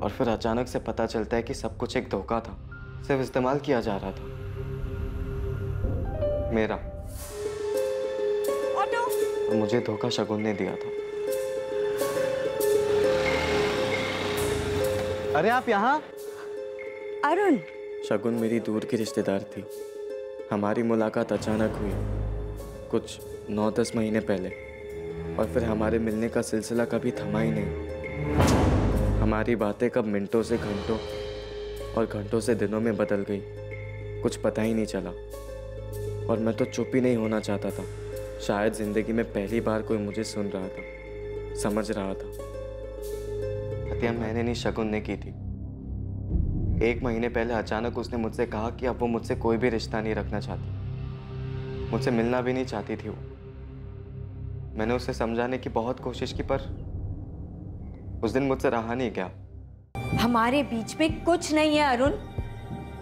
और फिर अचानक से पता चलता है कि सब कुछ एक धोखा था सिर्फ़ इस्तेमाल किया जा रहा था। मेरा। और मुझे धोखा शगुन ने दिया था। अरे आप यहाँ? अरुण। शगुन मेरी दूर की रिश्तेदार थी। हमारी मुलाकात अचानक हुई कुछ नौ दस महीने पहले। और फिर हमारे मिलने का सिलसिला कभी थमा ही नहीं। हमारी बातें कब मिनटों से घंटों और घंटों से दिनों में बदल गई कुछ पता ही नहीं चला। और मैं तो चुप ही नहीं होना चाहता था। शायद ज़िंदगी में पहली बार कोई मुझे सुन रहा था समझ रहा था। हत्या मैंने नहीं शगुन ने की थी। एक महीने पहले अचानक उसने मुझसे कहा कि अब वो मुझसे कोई भी रिश्ता नहीं रखना चाहती। मुझसे मिलना भी नहीं चाहती थी वो। मैंने उसे समझाने की बहुत कोशिश की पर उस दिन मुझसे रहा नहीं गया हमारे बीच में कुछ नहीं है अरुण।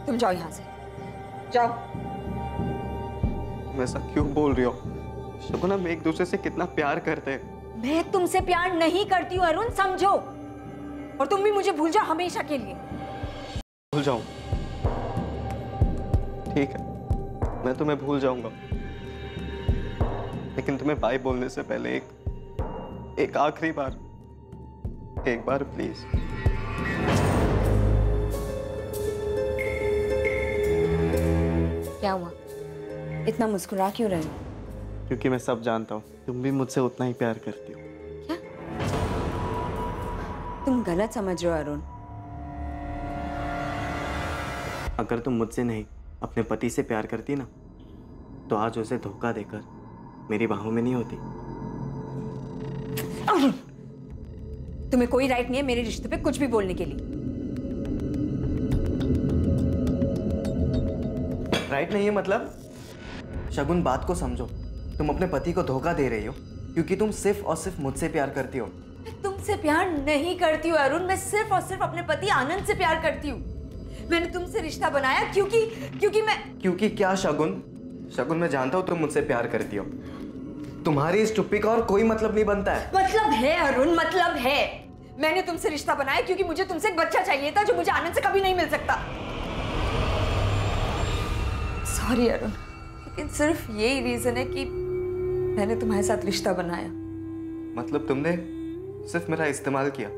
तुम जाओ यहाँ से। जाओ। तुम ऐसा क्यों बोल रही हो? शगुन हम एक दूसरे से कितना प्यार करते हैं। मैं तुमसे प्यार नहीं करती हूँ अरुण समझो। और तुम भी मुझे भूल जाओ हमेशा के लिए। भूल जाऊँ? ठीक है मैं तुम्हें भूल जाऊँगा। लेकिन तुम्हें बाय बोलने से पहले एक एक आखिरी बार एक बार प्लीज़ क्या हुआ? इतना मुस्कुरा क्यों रहे हो? क्योंकि मैं सब जानता हूँ तुम भी मुझसे उतना ही प्यार करती हो। तुम गलत समझ रहे हो अरुण। अगर तुम मुझसे नहीं अपने पति से प्यार करती ना तो आज उसे धोखा देकर मेरी बाहों में नहीं होती। अरुण तुम्हें कोई राइट नहीं है मेरे रिश्ते पे कुछ भी बोलने के लिए। राइट नहीं है मतलब? शगुन बात को समझो। तुम अपने पति को धोखा दे रही हो क्योंकि तुम सिर्फ़ और सिर्फ़ मुझसे प्यार करती हो। तुमसे प्यार नहीं करती हूँ अरुण। मैं सिर्फ़ और सिर्फ़ अपने पति आनंद से प्यार करती हूँ। मैंने तुमसे रिश्ता बनाया क्योंकि क्योंकि मैं क्योंकि क्या शगुन? शगुन मैं जानता हूँ तुम मुझसे प्यार करती हो। तुम्हारी इस चुप्पी का और कोई मतलब नहीं बनता है। मतलब है अरुण मतलब है। मैंने तुमसे रिश्ता बनाया क्योंकि मुझे तुमसे एक बच्चा चाहिए था जो मुझे आनंद से कभी नहीं मिल सकता। सॉरी अरुण। लेकिन सिर्फ़ यही रीजन है कि मैंने तुम्हारे साथ रिश्ता बनाया। मतलब तुमने सिर्फ़ मेरा इस्तेमाल किया।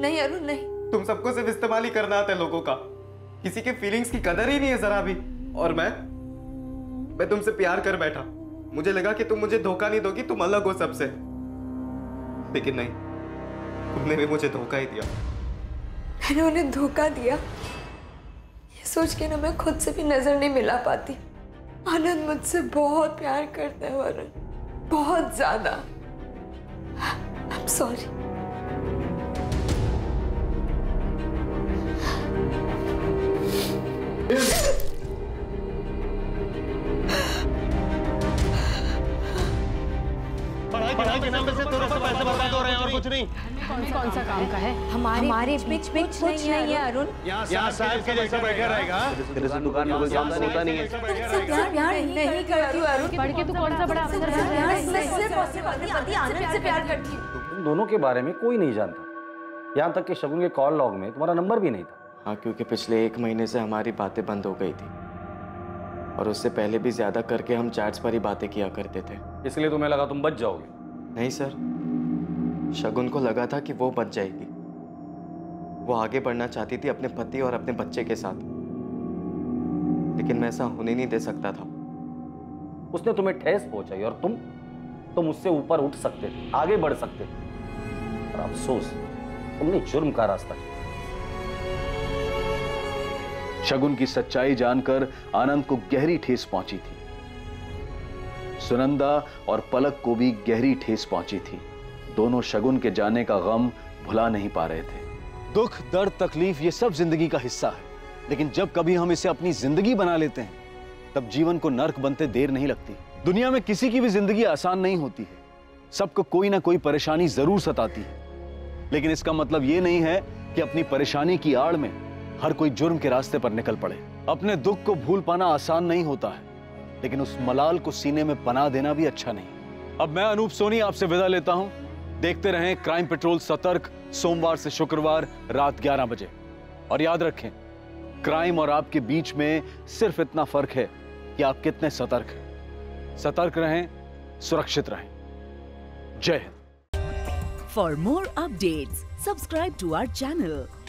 नहीं अरुण नहीं। तुम सबको सिर्फ़ इस्तेमाल ही करना आता है लोगों का। किसी के फीलिंग्स की कदर ही नहीं है जरा भी। और मैं मैं तुमसे प्यार कर बैठा। मुझे लगा कि तुम मुझे धोखा नहीं दोगी तुम अलग हो सबसे। लेकिन नहीं तुमने भी मुझे धोखा ही दिया। मैंने उन्हें धोखा दिया। ये सोच के ना मैं खुद से भी नज़र नहीं मिला पाती। आनंद मुझसे बहुत प्यार करता है वरुण बहुत ज़्यादा। आई एम सॉरी पढ़ाई पढ़ाई के नाम पे से तेरे से पैसे बर्बाद हो रहे हैं और कुछ नहीं। कौन कौन सा काम का है? हमारे हमारे बीच में कुछ नहीं है अरुण। यहाँ साहब के जैसा बैठे रहेगा। तेरे से दुकान में कोई काम तो होता नहीं है। प्यार प्यार नहीं करती अरुण। पढ़ के तू कौन सा बड़ा अफसर है? मैं सिर्फ़ और सिर्फ़ अपने पति आनंद से प्यार करती तुम दोनों के बारे में कोई नहीं जानता। यहाँ तक कि शगुन के कॉल लॉग में तुम्हारा नंबर भी नहीं था। हाँ क्योंकि पिछले एक महीने से हमारी बातें बंद हो गई थी। और उससे पहले भी ज़्यादा करके हम चैट्स पर ही बातें किया करते थे। इसलिए तुम्हें लगा तुम बच जाओगे। नहीं सर। शगुन को लगा था कि वो बच जाएगी। वो आगे बढ़ना चाहती थी अपने पति और अपने बच्चे के साथ। लेकिन मैं ऐसा होने नहीं दे सकता था। उसने तुम्हें ठेस पहुंचाई और तुम तुम उससे ऊपर उठ सकते थे आगे बढ़ सकते थे। अफसोस तुमने जुर्म का रास्ता चुना। शगुन की सच्चाई जानकर आनंद को गहरी ठेस पहुँची थी। सुनंदा और पलक को भी गहरी ठेस पहुँची थी। दोनों शगुन के जाने का गम भुला नहीं पा रहे थे। दुख, दर्द, तकलीफ़ ये सब ज़िंदगी का हिस्सा है। लेकिन जब कभी हम इसे अपनी ज़िंदगी बना लेते हैं, तब जीवन को नर्क बनते देर नहीं लगती। दुनिया में किसी की भी ज़िंदगी आसान नहीं होती है। सबको कोई ना कोई परेशानी ज़रूर सताती है। लेकिन इसका मतलब ये नहीं है कि अपनी परेशानी की आड़ में हर कोई जुर्म के रास्ते पर निकल पड़े। अपने दुख को भूल पाना आसान नहीं होता है लेकिन उस मलाल को सीने में पना देना भी अच्छा नहीं। अब मैं अनूप सोनी आपसे विदा लेता हूँ। देखते रहें क्राइम पेट्रोल सतर्क सोमवार से शुक्रवार रात 11 बजे। और याद रखें क्राइम और आपके बीच में सिर्फ़ इतना फ़र्क है कि आप कितने सतर्क हैं। सतर्क रहें सुरक्षित रहें। जय Hind. For more update subscribe to our channel,